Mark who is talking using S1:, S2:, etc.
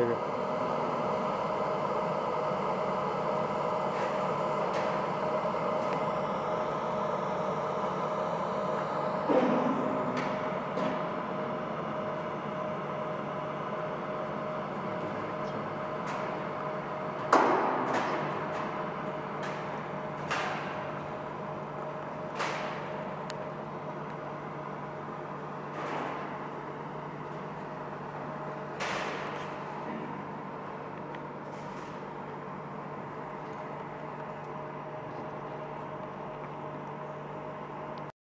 S1: 对是